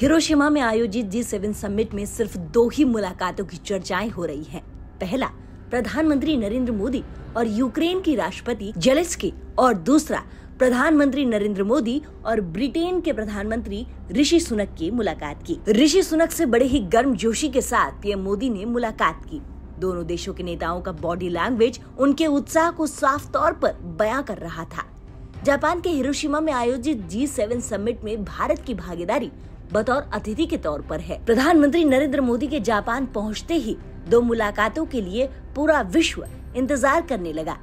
Hiroshima में आयोजित जी seven summit में सिर्फ़ दो ही मुलाकातों की चर्चाएँ हो रही हैं। पहला, प्रधानमंत्री नरेंद्र मोदी और यूक्रेन की राष्ट्रपति जेलेस्की और दूसरा, प्रधानमंत्री नरेंद्र मोदी और ब्रिटेन के प्रधानमंत्री ऋषि सुनक की मुलाकात की। ऋषि सुनक से बड़े ही गर्म जोशी के साथ पीएम मोदी ने मुलाकात की। दोनों देशों के नेताओं का बॉडी लैंग्वेज उनके उत्साह को साफ़ तौर पर बयां कर रहा था। जापान के हिरोशिमा में आयोजित जी सेवन समिट में भारत की भागीदारी बतौर अतिथि के तौर पर है। प्रधानमंत्री नरेंद्र मोदी के जापान पहुँचते ही दो मुलाकातों के लिए पूरा विश्व इंतज़ार करने लगा।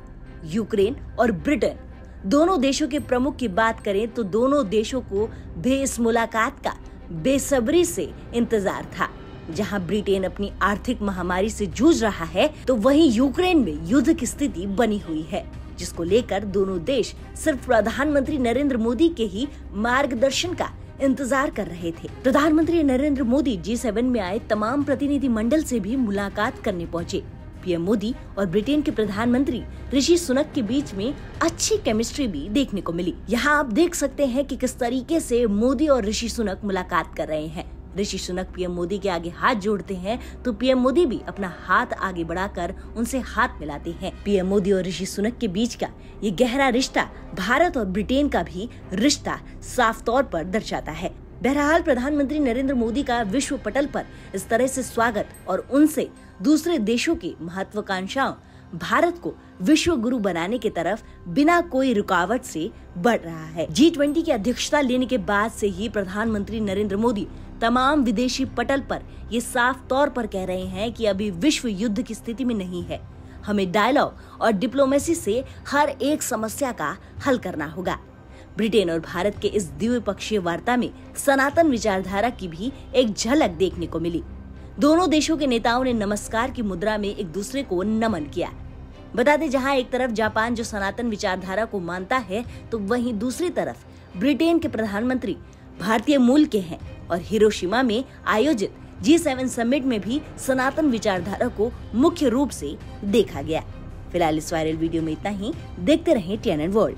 यूक्रेन और ब्रिटेन। दोनों देशों के प्रमुख की बात करें तो दोनों देशों को भी इस मुलाकात का बेसब्री से इंतज़ार था। जहाँ ब्रिटेन अपनी आर्थिक महामारी से जूझ रहा है तो वहीं यूक्रेन में युद्ध की स्थिति बनी हुई है। जिसको लेकर दोनों देश सिर्फ़ प्रधानमंत्री नरेंद्र मोदी के ही मार्गदर्शन का इंतज़ार कर रहे थे। प्रधानमंत्री नरेंद्र मोदी जी सेवन में आए तमाम प्रतिनिधि मंडल से भी मुलाकात करने पहुँचे। पीएम मोदी और ब्रिटेन के प्रधानमंत्री ऋषि सुनक के बीच में अच्छी केमिस्ट्री भी देखने को मिली। यहाँ आप देख सकते हैं कि किस तरीके से मोदी और ऋषि सुनक मुलाकात कर रहे हैं। ऋषि सुनक पीएम मोदी के आगे हाथ जोड़ते हैं तो पीएम मोदी भी अपना हाथ आगे बढ़ाकर उनसे हाथ मिलाते हैं। पीएम मोदी और ऋषि सुनक के बीच का ये गहरा रिश्ता भारत और ब्रिटेन का भी रिश्ता साफ़ तौर पर दर्शाता है। बहरहाल, प्रधानमंत्री नरेंद्र मोदी का विश्व पटल पर इस तरह से स्वागत और उनसे दूसरे देशों की महत्वाकांक्षाओं, भारत को विश्व गुरु बनाने की तरफ़ बिना कोई रुकावट से बढ़ रहा है। जी ट्वेंटी की अध्यक्षता लेने के बाद से ही प्रधानमंत्री नरेंद्र मोदी तमाम विदेशी पटल पर ये साफ़ तौर पर कह रहे हैं कि अभी विश्व युद्ध की स्थिति में नहीं है। हमें डायलॉग और डिप्लोमेसी से हर एक समस्या का हल करना होगा। ब्रिटेन और भारत के इस द्विपक्षीय वार्ता में सनातन विचारधारा की भी एक झलक देखने को मिली। दोनों देशों के नेताओं ने नमस्कार की मुद्रा में एक दूसरे को नमन किया। बता दें, जहाँ एक तरफ़ जापान जो सनातन विचारधारा को मानता है तो वहीं दूसरी तरफ़ ब्रिटेन के प्रधानमंत्री भारतीय मूल के हैं। और हिरोशिमा में आयोजित जी सेवन समिट में भी सनातन विचारधारा को मुख्य रूप से देखा गया। फ़िलहाल इस वायरल वीडियो में इतना ही। देखते रहें टी वर्ल्ड